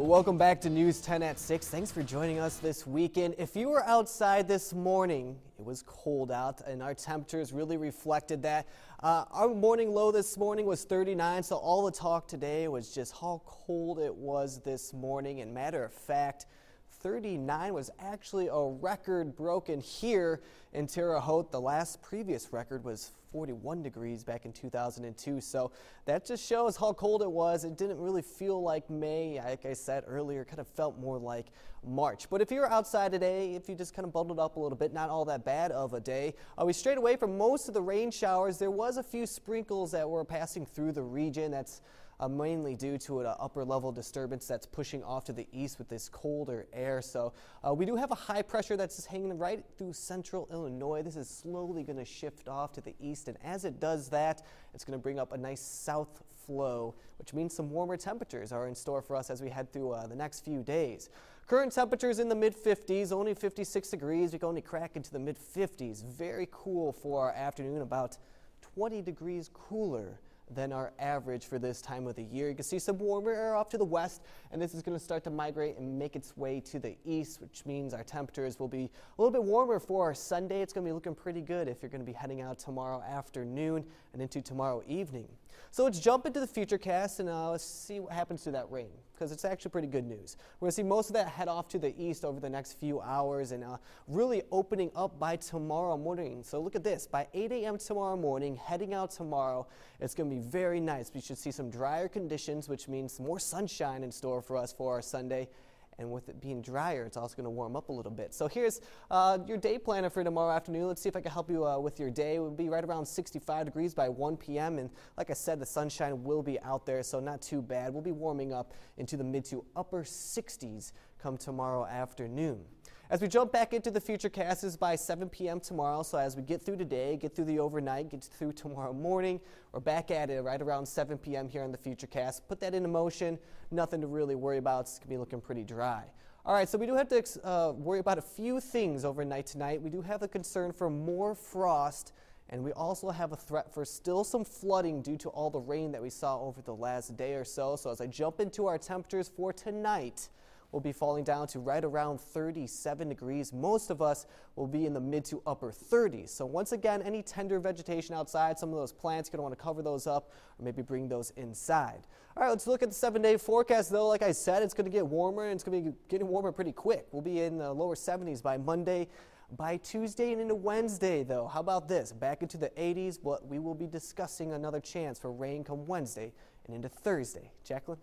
Well, welcome back to News 10 at 6. Thanks for joining us this weekend. If you were outside this morning, it was cold out and our temperatures really reflected that. Uh, our morning low this morning was 39, so all the talk today was just how cold it was this morning. And matter of fact, 39 was actually a record broken here in Terre Haute. The last previous record was 41 degrees back in 2002. So that just shows how cold it was. It didn't really feel like May. Like I said earlier, kind of felt more like March. But if you're outside today, if you just kind of bundled up a little bit, not all that bad of a day. Uh, we strayed away from most of the rain showers. There was a few sprinkles that were passing through the region. That's uh, mainly due to an upper level disturbance that's pushing off to the east with this colder air. So uh, we do have a high pressure that's just hanging right through central Illinois. This is slowly going to shift off to the east, and as it does that, it's going to bring up a nice south flow, which means some warmer temperatures are in store for us as we head through uh, the next few days. Current temperatures in the mid 50s, only 56 degrees. We can only crack into the mid 50s. Very cool for our afternoon, about 20 degrees cooler than our average for this time of the year. You can see some warmer air off to the west, and this is going to start to migrate and make its way to the east, which means our temperatures will be a little bit warmer for our Sunday. It's going to be looking pretty good if you're going to be heading out tomorrow afternoon and into tomorrow evening. So let's jump into the futurecast and uh, let's see what happens to that rain because it's actually pretty good news. We're going to see most of that head off to the east over the next few hours and uh, really opening up by tomorrow morning. So look at this. By 8 a.m. tomorrow morning, heading out tomorrow, it's going to be very nice. We should see some drier conditions, which means more sunshine in store for us for our Sunday and with it being drier, it's also going to warm up a little bit. So here's uh, your day planner for tomorrow afternoon. Let's see if I can help you uh, with your day. It will be right around 65 degrees by 1 p.m. And like I said, the sunshine will be out there, so not too bad. We'll be warming up into the mid to upper 60s come tomorrow afternoon. As we jump back into the future cast is by 7 p.m. tomorrow. So as we get through today, get through the overnight, get through tomorrow morning, we're back at it right around 7 p.m. here on the future cast. Put that into motion. Nothing to really worry about. It's going to be looking pretty dry. All right, so we do have to uh, worry about a few things overnight tonight. We do have a concern for more frost, and we also have a threat for still some flooding due to all the rain that we saw over the last day or so. So as I jump into our temperatures for tonight, will be falling down to right around 37 degrees. Most of us will be in the mid to upper 30s. So once again, any tender vegetation outside, some of those plants, you're going to want to cover those up or maybe bring those inside. All right, let's look at the seven day forecast though. Like I said, it's going to get warmer and it's going to be getting warmer pretty quick. We'll be in the lower 70s by Monday. By Tuesday and into Wednesday, though, how about this? Back into the 80s, but we will be discussing another chance for rain come Wednesday and into Thursday. Jacqueline?